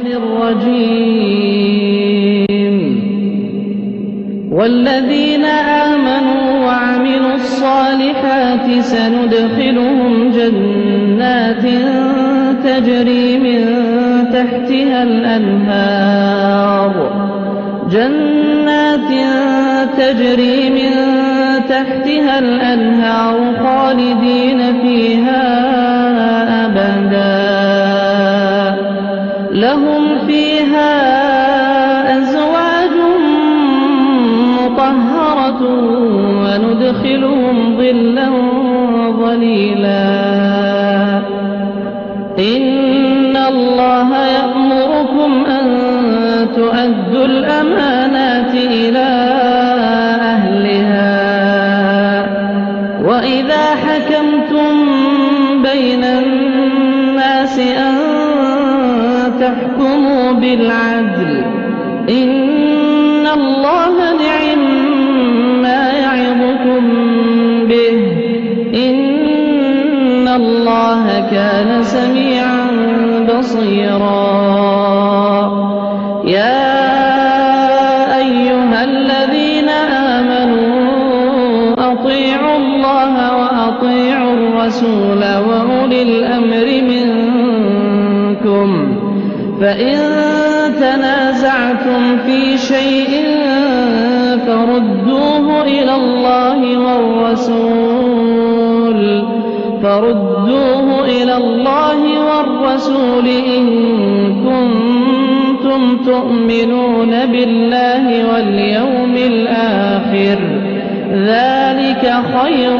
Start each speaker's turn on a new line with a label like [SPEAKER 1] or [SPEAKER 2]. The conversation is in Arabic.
[SPEAKER 1] الشيطان الرجيم. والذين آمنوا وعملوا الصالحات سندخلهم جنات تجري من تحتها الأنهار. جنات تجري من تحتها الأنهار خالدين لهم فيها أزواج مطهرة وندخلهم ظلا ظليلا إن الله يأمركم أن تؤدوا الأمانات إلى أهلها. وإذا حكمتم بين الناس أن تحكموا بالعدل. إن الله نعم ما يعظكم به. إن الله كان سميعا بصيرا. يا أيها الذين آمنوا أطيعوا الله وأطيعوا الرسول وأولي الأمر منكم. فإن تنازعتم في شيء فردوه إلى الله والرسول. فردوه إلى الله والرسول إن كنتم تؤمنون بالله واليوم الآخر. ذلك خير